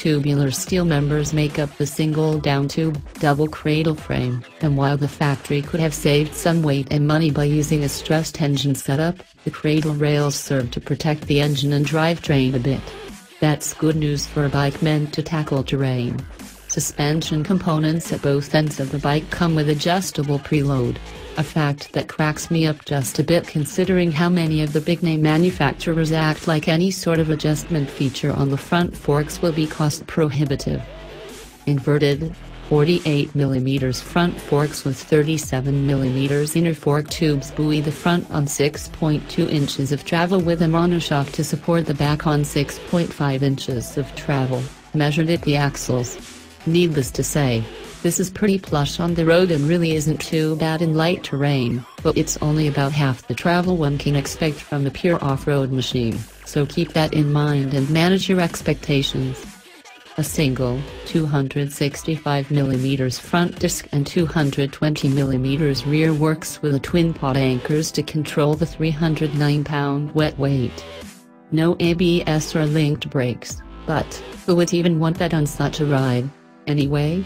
tubular steel members make up the single down tube, double cradle frame, and while the factory could have saved some weight and money by using a stressed engine setup, the cradle rails serve to protect the engine and drivetrain a bit. That's good news for a bike meant to tackle terrain. Suspension components at both ends of the bike come with adjustable preload, a fact that cracks me up just a bit considering how many of the big name manufacturers act like any sort of adjustment feature on the front forks will be cost prohibitive. Inverted, 48mm front forks with 37mm inner fork tubes buoy the front on 6.2 inches of travel with a monoshock to support the back on 6.5 inches of travel, measured at the axles. Needless to say, this is pretty plush on the road and really isn't too bad in light terrain, but it's only about half the travel one can expect from a pure off-road machine, so keep that in mind and manage your expectations. A single, 265mm front disc and 220mm rear works with a twin pot anchors to control the 309-pound wet weight. No ABS or linked brakes, but, who would even want that on such a ride? Anyway,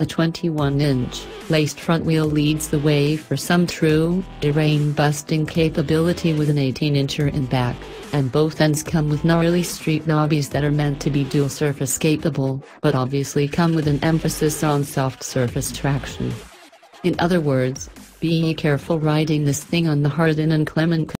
a 21-inch, laced front wheel leads the way for some true, terrain-busting capability with an 18-incher in back, and both ends come with gnarly street knobbies that are meant to be dual-surface capable, but obviously come with an emphasis on soft surface traction. In other words, be careful riding this thing on the hard and inclement